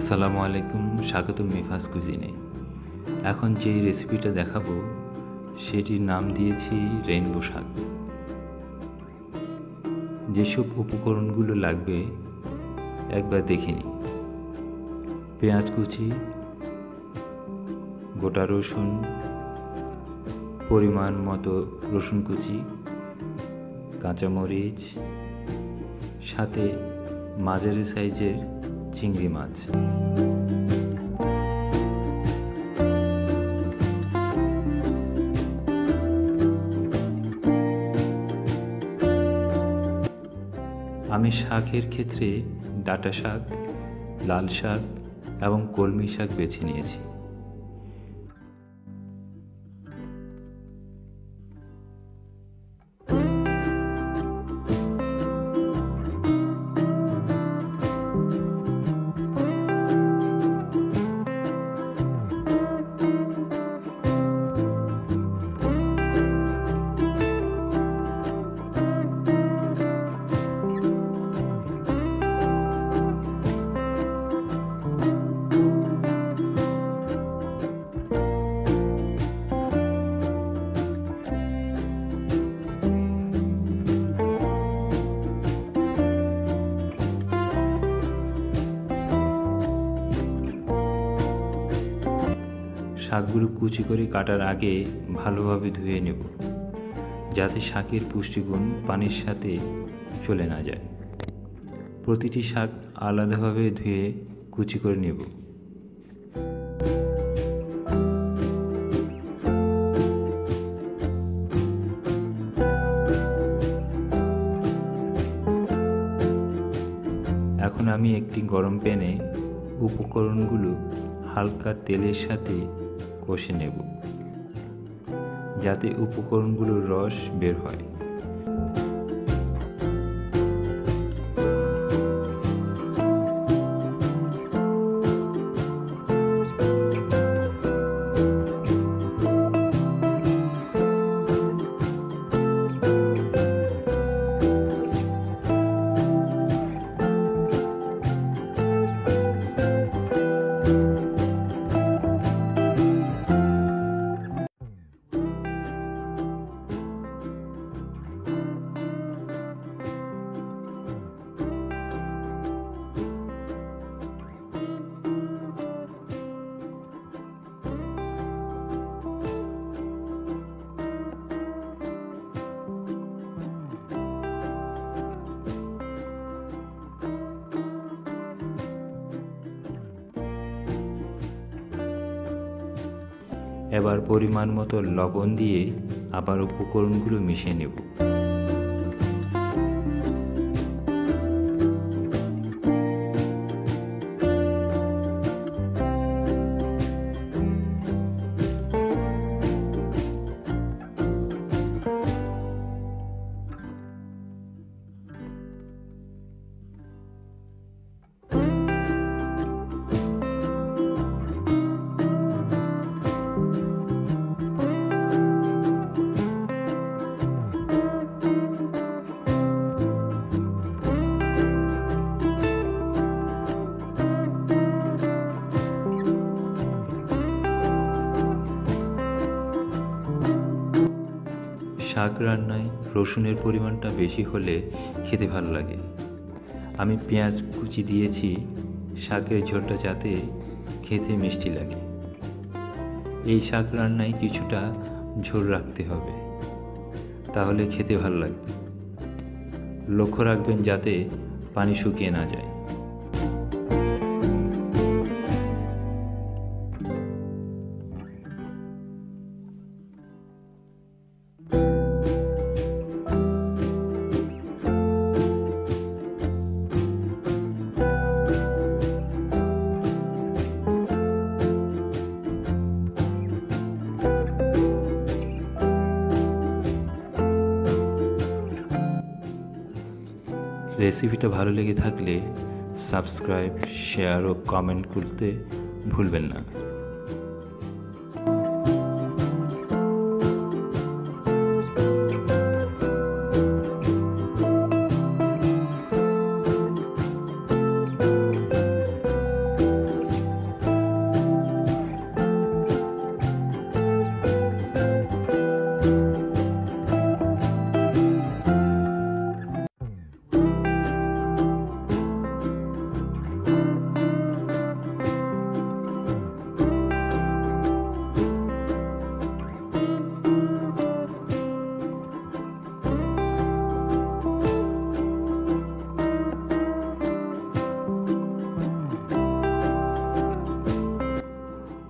আসসালামু আলাইকুম, স্বাগতম মিফাস কুজিনে এখন যেই রেসিপিটা দেখাবো, সেটির নাম দিয়েছি রেইনবো শাক। যেসব উপকরণগুলো লাগবে, একবার দেখে নিই। পেঁয়াজ কুচি, গোটা রসুন, পরিমাণ মতো রসুন কুচি, কাঁচামরিচ, সাথে মাঝারি সাইজের চিংড়ি মাছ। আমি শাকের ক্ষেত্রে ডাটা শাক লাল শাক এবং কলমি শাক বেছে নিয়েছি। শাকগুলো কুচি করে কাটার আগে ভালোভাবে ধুয়ে নেব, যাতে শাকের পুষ্টিগুণ পানির সাথে চলে না যায়। প্রতিটি শাক আলাদাভাবে ধুয়ে কুচি করে নেব। এখন আমি একটি গরম প্যানে উপকরণগুলো হালকা তেলের সাথে কষে নেব যাতে উপকরণগুলোর রস বের হয়। এবার পরিমাণ মতো লবণ দিয়ে আবার উপকরণগুলো মিশিয়ে নেব। শাক রান্নায় রসুনের পরিমাণটা বেশি হলে খেতে ভালো লাগে। আমি পেঁয়াজ কুচি দিয়েছি, শাকের ঝোলটা যাতে খেতে মিষ্টি লাগে। এই শাক রান্নায় কিছুটা ঝোল রাখতে হবে, তাহলে খেতে ভালো লাগবে। লক্ষ্য রাখবেন যাতে পানি শুকিয়ে না যায়। রেসিপিটা ভালো লেগে থাকলে সাবস্ক্রাইব শেয়ার ও কমেন্ট করতে ভুলবেন না।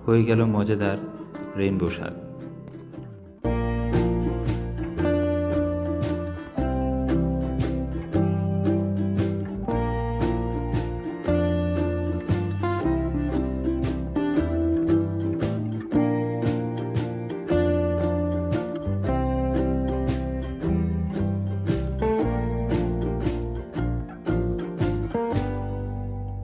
হয়ে গেল মজাদার রেইনবো শাক।